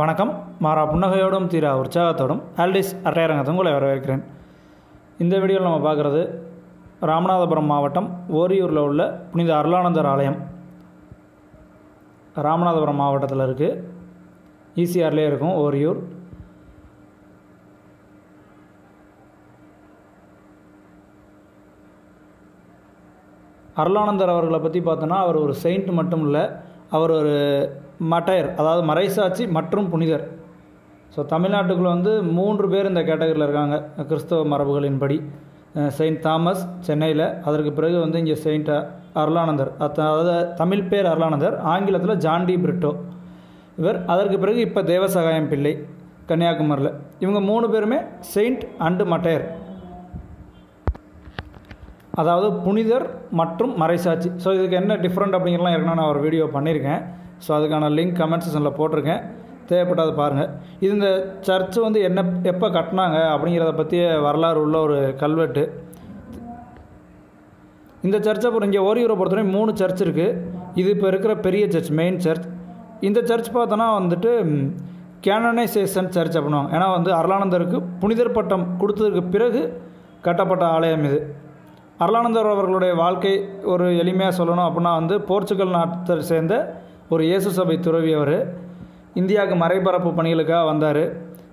வணக்கம். மாறா புன்னகையோடும் தீரா உற்சாகத்தோடும் ஆல்டிஸ் அட்டையரங்கத்தை உங்களை வரவேற்கிறேன். இந்த வீடியோவில் நம்ம பார்க்குறது ராமநாதபுரம் மாவட்டம் ஓரியூரில் உள்ள புனித அருளானந்தர் ஆலயம். ராமநாதபுரம் மாவட்டத்தில் இருக்குது ஈசிஆர்லேயே இருக்கும் ஓரியூர். அருளானந்தர் அவர்களை பற்றி பார்த்தோன்னா அவர் ஒரு செயிண்ட் மட்டும் இல்லை அவர் ஒரு மட்டையர் அதாவது மறைசாட்சி மற்றும் புனிதர். ஸோ தமிழ்நாட்டுக்குள்ளே வந்து மூன்று பேர் இந்த கேட்டகரியில் இருக்காங்க. கிறிஸ்தவ மரபுகளின்படி செயின்ட் தாமஸ் சென்னையில் அதற்கு பிறகு வந்து இங்கே செயின்ட் அருளானந்தர் அத்த- அதாவது தமிழ் பேர் அருளானந்தர் ஆங்கிலத்தில் ஜான்டி பிரிட்டோ. இவர் அதற்கு பிறகு இப்போ தேவசகாயம் பிள்ளை கன்னியாகுமரியில். இவங்க மூணு பேருமே செயின்ட் அண்டு மட்டையர் அதாவது புனிதர் மற்றும் மறைசாட்சி. ஸோ இதுக்கு என்ன டிஃப்ரெண்ட் அப்படிங்கிறலாம் ஏற்கனவே நான் ஒரு வீடியோ பண்ணியிருக்கேன். ஸோ அதுக்கான லிங்க் கமெண்ட் செஷனில் போட்டிருக்கேன். தேவைப்பட்டாத பாருங்கள் இது இந்த சர்ச் வந்து என்ன எப்போ கட்டினாங்க அப்படிங்கிறத பற்றிய வரலாறு உள்ள ஒரு கல்வெட்டு. இந்த சர்ச்சை அப்புறம் இங்கே ஓரியூரை பொறுத்தவரை மூணு சர்ச் இருக்குது இது இப்போ இருக்கிற பெரிய சர்ச் மெயின் சர்ச் இந்த சர்ச் பார்த்தோன்னா வந்துட்டு கேனனைசேஷன் சர்ச் அப்படின்னுவாங்க. ஏன்னா வந்து அருளானந்தருக்கு புனிதர் பட்டம் கொடுத்ததுக்கு பிறகு கட்டப்பட்ட ஆலயம் இது. அருளானந்தர் அவர்களுடைய வாழ்க்கை ஒரு எளிமையாக சொல்லணும் அப்படின்னா வந்து போர்ச்சுகல் நாட்டை சேர்ந்த ஒரு இயேசு சபை துறவி அவர் இந்தியாவுக்கு மறைபரப்பு பணிகளுக்காக வந்தார்.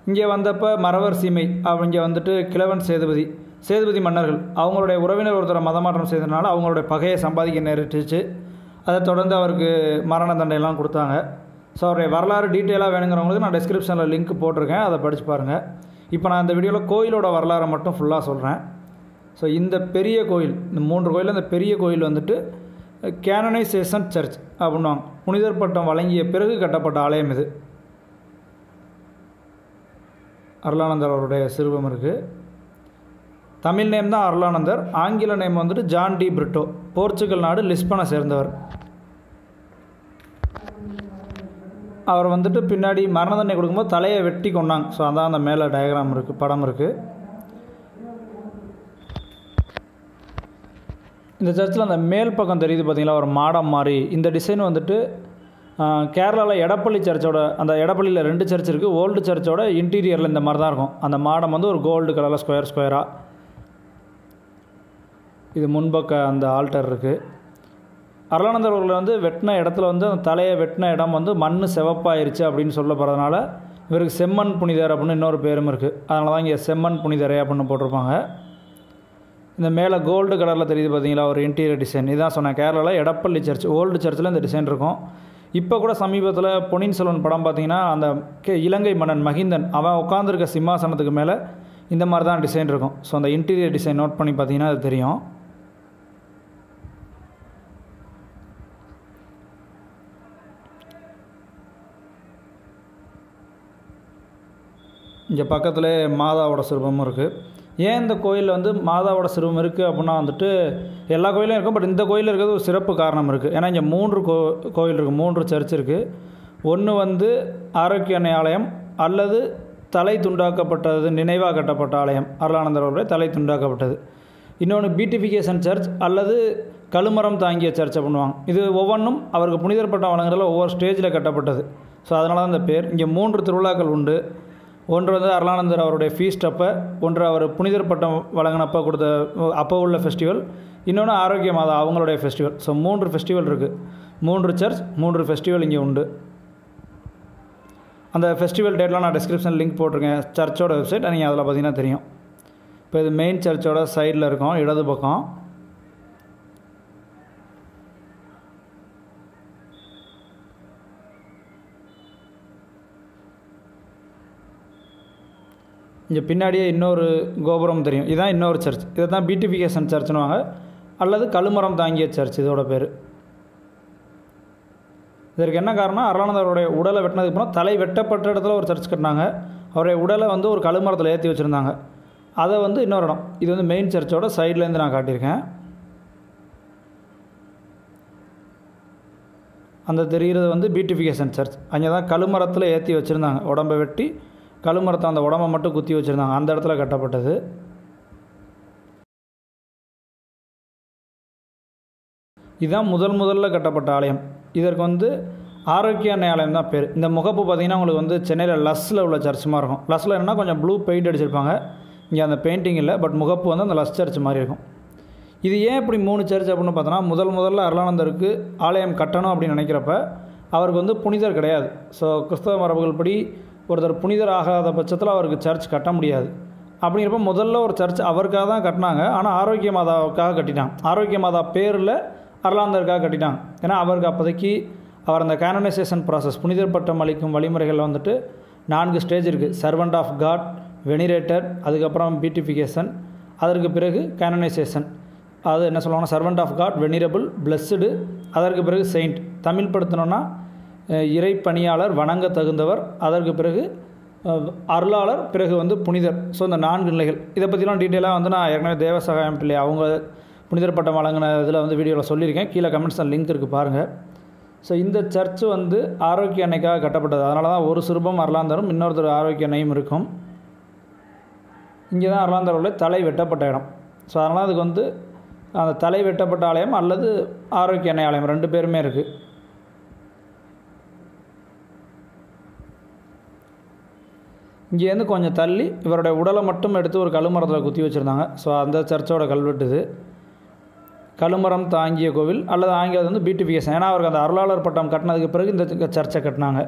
இங்கே வந்தப்போ மறவர் சீமை அவங்க வந்துட்டு கிழவன் சேதுபதி சேதுபதி மன்னர்கள் அவங்களுடைய உறவினர் ஒருத்தரை மதமாற்றம் செய்ததுனால அவங்களுடைய பகையை சம்பாதிக்க நேரிட்டுச்சு. அதை தொடர்ந்து அவருக்கு மரண தண்டையெல்லாம் கொடுத்தாங்க. ஸோ அவருடைய வரலாறு டீட்டெயிலாக வேணுங்கிறவங்களுக்கு நான் டிஸ்கிரிப்ஷனில் லிங்க் போட்டிருக்கேன். அதை படித்து பாருங்கள் இப்போ நான் இந்த வீடியோவில் கோயிலோட வரலாறை மட்டும் ஃபுல்லாக சொல்கிறேன் ஸோ இந்த பெரிய கோயில் இந்த மூன்று கோயில் இந்த பெரிய கோயில் வந்துட்டு கேனனைசேஷன் சர்ச் அப்படின்வாங்க புனிதர் பட்டம் வழங்கிய பிறகு கட்டப்பட்ட ஆலயம் இது. அருளானந்தர் அவருடைய சிறுவம் இருக்குது தமிழ் நேம் தான் அருளானந்தர். ஆங்கில நேம் வந்துட்டு ஜான் டி பிரிட்டோ. போர்ச்சுகல் நாடு லிஸ்பனை சேர்ந்தவர். அவர் வந்துட்டு பின்னாடி மரண தண்டனை கொடுக்கும்போது தலையை வெட்டி கொண்டாங்க ஸோ அதான் அந்த மேலே டயக்ராம் இருக்குது படம் இருக்குது இந்த சர்ச்சில் அந்த மேல் பக்கம் தெரியுது பார்த்தீங்களா? ஒரு மாடம் மாதிரி இந்த டிசைன் வந்துட்டு கேரளாவில் எடப்பள்ளி சர்ச்சோட அந்த எடப்பள்ளியில் ரெண்டு சர்ச் இருக்குது ஓல்டு சர்ச்சோட இன்டீரியரில் இந்த மாதிரி தான் இருக்கும். அந்த மாடம் வந்து ஒரு கோல்டு கலரில் ஸ்கொயர் ஸ்கொயராக இது முன்பக்க அந்த ஆல்டர் இருக்குது அருளானந்தர் அவர்கள் வந்து வெட்டின இடத்துல வந்து அந்த தலையை வெட்டின இடம் வந்து மண் செவப்பாயிருச்சு அப்படின்னு சொல்லப்படுறதுனால இவருக்கு செம்மண் புனிதர் அப்படின்னு இன்னொரு பேரும் இருக்குது அதனால தான் இங்கே செம்மண் புனிதரே அப்படின்னு போட்டிருப்பாங்க. இந்த மேலே கோல்டு கலரில் தெரியுது பார்த்தீங்களா ஒரு இன்டீரியர் டிசைன் இதான் சொன்னேன். கேரளாவில் எடப்பள்ளி சர்ச் ஓல்டு சர்ச்சில் இந்த டிசைன் இருக்கும். இப்போ கூட சமீபத்தில் பொன்னியின் செல்வன் படம் பார்த்தீங்கன்னா அந்த கே இலங்கை மன்னன் மகிந்தன் அவன் உட்காந்துருக்க சிம்மாசனத்துக்கு மேலே இந்த மாதிரி தான் டிசைன் இருக்கும். ஸோ அந்த இன்டீரியர் டிசைன் நோட் பண்ணி பார்த்தீங்கன்னா அது தெரியும். இங்கே பக்கத்தில் மாதாவோட சிற்பமும் இருக்குது ஏன் இந்த கோயிலில் வந்து மாதாவோட சிறுவம் இருக்குது அப்படின்னா வந்துட்டு எல்லா கோயிலும் இருக்கும் பட் இந்த கோயிலில் இருக்கிறது ஒரு சிறப்பு காரணம் இருக்குது ஏன்னா இங்கே மூன்று கோ கோயில் இருக்குது மூன்று சர்ச் இருக்குது ஒன்று வந்து ஆரோக்கிய ஆலயம் அல்லது தலை துண்டாக்கப்பட்டது நினைவாக கட்டப்பட்ட ஆலயம். அருளானந்தர் அவருடைய தலை துண்டாக்கப்பட்டது. இன்னொன்று பியூட்டிஃபிகேஷன் சர்ச் அல்லது கழுமரம் தாங்கிய சர்ச் பண்ணுவாங்க இது ஒவ்வொன்றும் அவருக்கு புனிதர் பட்டம் வழங்குறதுல ஒவ்வொரு ஸ்டேஜில் கட்டப்பட்டது. ஸோ அதனால தான் இந்த பேர். இங்கே மூன்று திருவிழாக்கள் உண்டு. ஒன்று வந்து அருளானந்தர் அவருடைய ஃபீஸ்ட் அப்போ ஒன்று அவர் புனிதர் பட்டம் வழங்கினப்போ கொடுத்த அப்போ உள்ள ஃபெஸ்டிவல் இன்னொன்று ஆரோக்கிய மாதா அவங்களுடைய ஃபெஸ்டிவல் ஸோ மூன்று ஃபெஸ்டிவல் இருக்குது மூன்று சர்ச் மூன்று ஃபெஸ்டிவல் இங்கே உண்டு. அந்த ஃபெஸ்டிவல் டேட்லாம் நான் டிஸ்கிரிப்ஷன் லிங்க் போட்டிருக்கேன். சர்ச்சோட வெப்சைட் நீங்கள் அதில் பார்த்தீங்கன்னா தெரியும். இப்போ இது மெயின் சர்ச்சோட சைடில் இருக்கும் இடது பக்கம். இங்கே பின்னாடியே இன்னொரு கோபுரம் தெரியும். இதுதான் இன்னொரு சர்ச் இதை தான் பியூட்டிஃபிகேஷன் சர்ச்னுவாங்க அல்லது கழுமரம் தாங்கிய சர்ச் இதோட பேர். இதற்கு என்ன காரணம் அருளானந்தருடைய உடலை வெட்டினதுக்கு அப்புறம் தலை வெட்டப்பட்ட இடத்துல ஒரு சர்ச் கட்டினாங்க. அவருடைய உடலை வந்து ஒரு கழுமரத்தில் ஏற்றி வச்சுருந்தாங்க. அதை வந்து இன்னொரு இடம். இது வந்து மெயின் சர்ச்சோட சைட்லேருந்து நான் காட்டியிருக்கேன். அந்த தெரிகிறது வந்து பியூட்டிஃபிகேஷன் சர்ச் அங்கே தான் கழுமரத்தில் ஏற்றி வச்சுருந்தாங்க. உடம்பை வெட்டி கழுமரத்தை அந்த உடம்பை மட்டும் குத்தி வச்சுருந்தாங்க. அந்த இடத்துல கட்டப்பட்டது. இதுதான் முதல் முதல்ல கட்டப்பட்ட ஆலயம். இதற்கு வந்து ஆரோக்கிய அன்னை ஆலயம் தான் பேர். இந்த முகப்பு பார்த்திங்கன்னா உங்களுக்கு வந்து சென்னையில் லஸ்ஸில் உள்ள சர்ச் மாதிரி இருக்கும். லஸ்ஸில் என்னன்னா கொஞ்சம் ப்ளூ பெயிண்ட் அடிச்சிருப்பாங்க. இங்கே அந்த பெயிண்டிங் இல்லை பட் முகப்பு வந்து அந்த லஸ் சர்ச் மாதிரி இருக்கும். இது ஏன் இப்படி மூணு சர்ச் அப்படின்னு பார்த்தோன்னா முதல் முதல்ல அருளானந்தருக்கு ஆலயம் கட்டணும் அப்படின்னு நினைக்கிறப்ப அவருக்கு வந்து புனிதர் கிடையாது. ஸோ கிறிஸ்தவ மரபுகள் படி ஒருத்தர் புனிதர் ஆகாத பட்சத்தில் அவருக்கு சர்ச் கட்ட முடியாது. அப்படிங்கிறப்ப முதல்ல ஒரு சர்ச் அவருக்காக தான் கட்டினாங்க. ஆனால் ஆரோக்கிய மாதாவுக்காக கட்டினான் ஆரோக்கிய மாதா பேரில் அருளாந்தருக்காக கட்டிட்டாங்க ஏன்னா அவருக்கு அப்போதைக்கு அவர் அந்த கேனனைசேஷன் ப்ராசஸ் புனிதர் பட்டம் அளிக்கும் வழிமுறைகளில் வந்துட்டு நான்கு ஸ்டேஜ் இருக்குது சர்வெண்ட் ஆஃப் காட் வெனிரேட்டர் அதுக்கப்புறம் பியூட்டிஃபிகேஷன் அதற்கு பிறகு கேனனைசேஷன் அது என்ன சொல்லுவாங்கன்னா servant of God venerable blessed அதற்கு பிறகு செயின்ட் தமிழ் படுத்தணுன்னா இறைப்பணியாளர் வணங்க தகுந்தவர். அதற்கு பிறகு அருளாளர் பிறகு வந்து புனிதர். ஸோ இந்த நான்கு நிலைகள். இதை பற்றிலாம் டீட்டெயிலாக வந்து நான் ஏற்கனவே தேவசகாயம் பிள்ளை அவங்க புனிதர் பட்டம் வழங்கின இதில் வந்து வீடியோவில் சொல்லியிருக்கேன். கீழே கமெண்ட்ஸில் லிங்க் இருக்குது பாருங்கள் ஸோ இந்த சர்ச்சு வந்து ஆரோக்கிய அன்னைக்காக கட்டப்பட்டது. அதனால தான் ஒரு சிறுபம் அருளாந்தரும் இன்னொருத்தர் ஆரோக்கிய அன்னையும் இருக்கும். இங்கே தான் அருளாந்தரோட தலை வெட்டப்பட்ட இடம். ஸோ அதனால் அதுக்கு வந்து அந்த தலை வெட்டப்பட்ட ஆலயம் அல்லது ஆரோக்கிய அன்னை ஆலயம் ரெண்டு பேருமே இருக்குது இங்கேருந்து கொஞ்சம் தள்ளி இவருடைய உடலை மட்டும் எடுத்து ஒரு கழுமரத்தில் குத்தி வச்சுருந்தாங்க. ஸோ அந்த சர்ச்சோட கல்வெட்டு இது கழுமரம் தாங்கிய கோவில் அல்லது ஆங்கிலது வந்து பியூட்டிஃபிகேஷன் ஏன்னா அவருக்கு அந்த அருளாளர் பட்டம் கட்டினதுக்கு பிறகு இந்த சர்ச்சை கட்டினாங்க.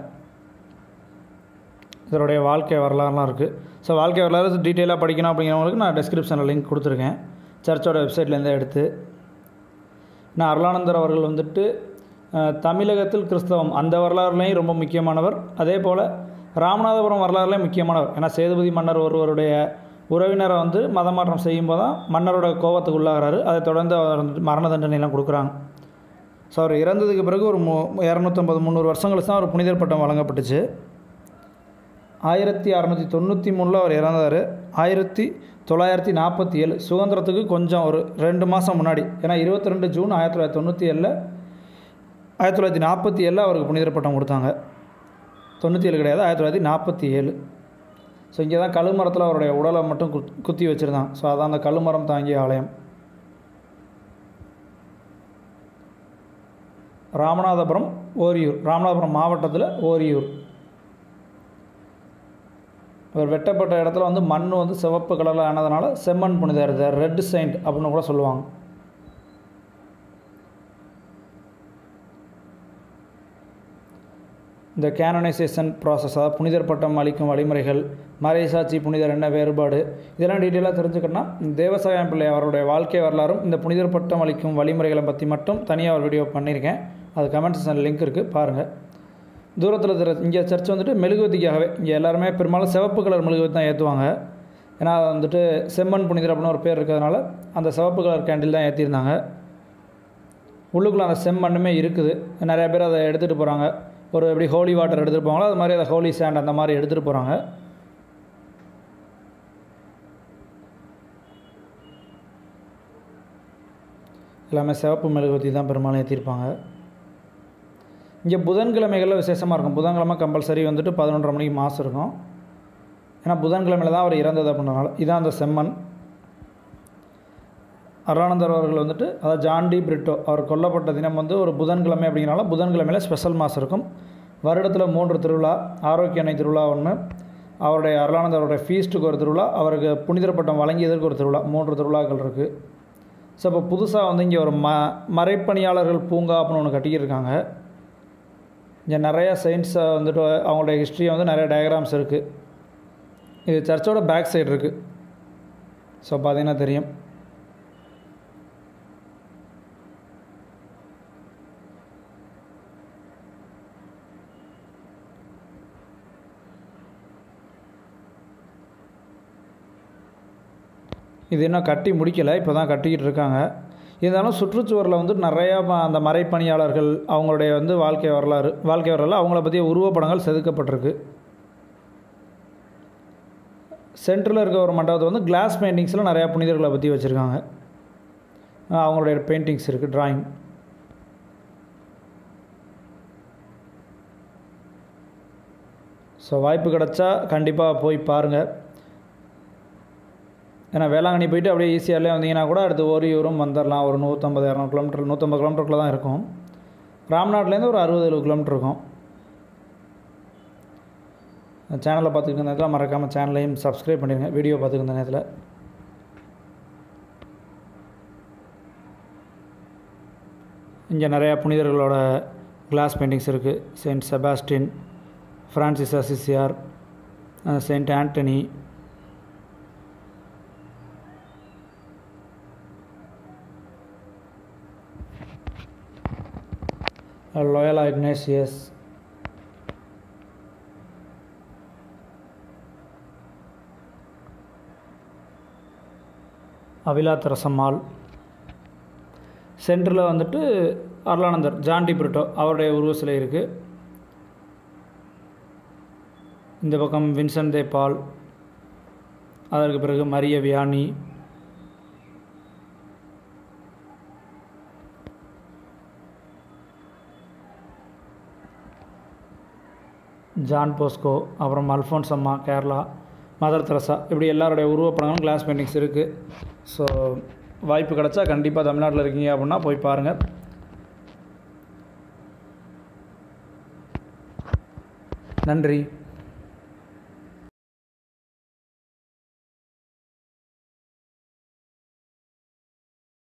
இதனுடைய வாழ்க்கை வரலாறுலாம் இருக்குது ஸோ வாழ்க்கை வரலாறு டீட்டெயிலாக படிக்கணும் அப்படிங்கிறவங்களுக்கு நான் டிஸ்கிரிப்ஷனில் லிங்க் கொடுத்துருக்கேன். சர்ச்சோட வெப்சைட்லேருந்தே எடுத்து. நான் அருளானந்தர் அவர்கள் வந்துட்டு தமிழகத்தில் கிறிஸ்தவம் அந்த வரலாறுலையும் ரொம்ப முக்கியமானவர். அதே போல் ராமநாதபுரம் வரலாறுலையும் முக்கியமானவர். ஏன்னா சேதுபதி மன்னர் ஒருவருடைய உறவினரை வந்து மதமாற்றம் செய்யும்போது தான் மன்னரோட கோபத்துக்கு உள்ளாகிறாரு. அதை தொடர்ந்து அவர் மரண தண்டனைலாம் கொடுக்குறாங்க. ஸோ அவர் இறந்ததுக்கு பிறகு ஒரு மு இரநூத்தம்பது முந்நூறு வருஷம் கழிச்சு தான் அவர் புனிதர் பட்டம் வழங்கப்பட்டுச்சு. ஆயிரத்தி அறநூற்றி தொண்ணூற்றி மூணில் அவர் இறந்தார். ஆயிரத்தி தொள்ளாயிரத்தி நாற்பத்தி ஏழு சுதந்திரத்துக்கு கொஞ்சம் ஒரு ரெண்டு மாதம் முன்னாடி. ஏன்னா இருபத்தி ரெண்டு ஜூன் ஆயிரத்தி தொள்ளாயிரத்தி தொண்ணூற்றி ஏழில் ஆயிரத்தி தொள்ளாயிரத்தி நாற்பத்தி ஏழில் அவருக்கு புனிதர் பட்டம் கொடுத்தாங்க. தொண்ணூற்றி ஏழு கிடையாது ஆயிரத்தி தொள்ளாயிரத்தி நாற்பத்தி ஏழு ஸோ இங்கே தான் கழுமரத்தில் அவருடைய உடலை மட்டும் குத் குத்தி வச்சுருந்தான். ஸோ அதான் அந்த கழுமரம் தாங்கிய ஆலயம். ராமநாதபுரம் ஓரியூர். ராமநாதபுரம் மாவட்டத்தில் ஓரியூர். இவர் வெட்டப்பட்ட இடத்துல வந்து மண் வந்து சிவப்பு கலரில் ஆனதுனால செம்மண் புனிதர் த ரெட் செயின்ட் அப்படின்னு கூட சொல்லுவாங்க. இந்த கேனனைசேஷன் ப்ராசஸ் அதாவது புனிதர் பட்டம் அளிக்கும் வழிமுறைகள் மறைசாட்சி புனிதர் என்ன வேறுபாடு இதெல்லாம் டீட்டெயிலாக தெரிஞ்சுக்கணும்னா தேவசாயம் பிள்ளை அவருடைய வாழ்க்கை வரலாறும் இந்த புனிதர் பட்டம் அளிக்கும் வழிமுறைகளை பற்றி மட்டும் தனியாக ஒரு வீடியோ பண்ணியிருக்கேன். அது கமெண்ட் செக்ஷனில் லிங்க் இருக்குது பாருங்கள் தூரத்தில் தெரிய இங்கே சர்ச் வந்துட்டு மெழுகுவதிக்காகவே இங்கே எல்லாருமே பெரும்பாலும் சிவப்பு கலர் மெழுகுவதி தான் ஏற்றுவாங்க ஏன்னா அது வந்துட்டு செம்மண் புனிதர் அப்படின்னு ஒரு பேர் இருக்கிறதுனால அந்த சிவப்பு கலர் கேண்டில் தான் ஏற்றிருந்தாங்க உள்ளுக்குள்ளே அந்த செம்மண்ணுமே இருக்குது. நிறையா பேர் அதை எடுத்துகிட்டு போகிறாங்க ஒரு எப்படி ஹோலி வாட்டர் எடுத்துகிட்டு போவாங்களோ அது மாதிரி அதை ஹோலி சாண்ட் அந்த மாதிரி எடுத்துகிட்டு போகிறாங்க எல்லாமே சிவப்பு மெழுகுவத்தி தான் பெரும்பாலும் ஏற்றிருப்பாங்க இங்கே புதன்கிழமைகளில் விசேஷமாக இருக்கும். புதன்கிழமை கம்பல்சரி வந்துட்டு பதினொன்றரை மணிக்கு மாதம் இருக்கும். ஏன்னா புதன்கிழமையில் தான் அவர் இறந்தது அப்படின்றனால இதான் அந்த செம்மன் அருணானந்தர் அவர்கள் வந்துட்டு அதாவது ஜான் டி பிரிட்டோ அவர் கொல்லப்பட்ட தினம் வந்து ஒரு புதன்கிழமை அப்படிங்கிறனால புதன்கிழமையில் ஸ்பெஷல் மாஸ் இருக்கும். வருடத்தில் மூன்று திருவிழா ஆரோக்கிய அன்னை திருவிழா ஒன்று அவருடைய அருளானந்தருடைய ஃபீஸ்ட்டுக்கு ஒரு திருவிழா அவருக்கு புனிதர் பட்டம் வழங்கியதற்கு ஒரு திருவிழா மூன்று திருவிழாக்கள் இருக்குது ஸோ இப்போ புதுசாக வந்து இங்கே ஒரு ம மறைப்பணியாளர்கள் பூங்கா அப்படின்னு ஒன்று கட்டிக்கிருக்காங்க இங்கே நிறையா சயின்ஸை வந்துட்டு அவங்களுடைய ஹிஸ்ட்ரி வந்து நிறைய டயக்ராம்ஸ் இருக்குது இது சர்ச்சோட பேக் சைடு இருக்குது ஸோ பார்த்தீங்கன்னா தெரியும்? இது இன்னும் கட்டி முடிக்கலை இப்போ தான் கட்டிக்கிட்டு இருக்காங்க. இருந்தாலும் சுற்றுச்சுவரில் வந்து நிறையா ம- அந்த மறைப்பணியாளர்கள் அவங்களுடைய வந்து வாழ்க்கை வரலாறு வாழ்க்கை வரலாறு அவங்கள பற்றிய உருவப்படங்கள் செதுக்கப்பட்டிருக்கு. சென்டரில் இருக்க ஒரு மண்டபத்தை வந்து கிளாஸ் பெயிண்டிங்ஸில் நிறையா புனிதர்களை பற்றி வச்சுருக்காங்க. அவங்களுடைய பெயிண்டிங்ஸ் இருக்குது ட்ராயிங் ஸோ வாய்ப்பு கிடச்சா கண்டிப்பாக போய் பாருங்கள் ஏன்னா வேளாங்கண்ணி போயிட்டு அப்படியே ஈஸியாகலே வந்தீங்கன்னா கூட அடுத்து ஓரியூரும் வந்துடலாம் ஒரு நூற்றம்பது இரநூறு கிலோமீட்டர் நூற்றம்பது கிலோமீட்டருக்குள்ள தான் இருக்கும். ராம்நாட்லேருந்து ஒரு அறுபது எழுபது கிலோமீட்டர் இருக்கும். சேனலை பார்த்துக்கிட்ட நேரத்தில் மறக்காமல் சேனலையும் சப்ஸ்கிரைப் பண்ணிடுங்க வீடியோ பார்த்துக்கிற நேரத்தில். இங்கே நிறையா புனிதர்களோட கிளாஸ் பெயிண்டிங்ஸ் இருக்குது செயின்ட் செபாஸ்டின் ஃப்ரான்சிஸ் அசிசியார் செயின்ட் ஆண்டனி லோயலா இக்னேசியஸ் அவிலாத்தரசம்மாள் சென்டரில் வந்துட்டு அருளானந்தர் ஜான்டி பிரிட்டோ அவருடைய உருவ சிலை இருக்குது இந்த பக்கம் வின்சன் தே பால் அதற்கு பிறகு மரிய வியானி ஜான் போஸ்கோ அப்புறம் அல்ஃபோன்ஸ் அம்மா கேரளா மதர் தெரசா இப்படி எல்லாருடைய உருவப்படங்களும் கிளாஸ் பெயிண்டிங்ஸ் இருக்குது ஸோ வாய்ப்பு கிடச்சா கண்டிப்பாக தமிழ்நாட்டில் இருக்கீங்க அப்படின்னா போய் பாருங்கள் நன்றி.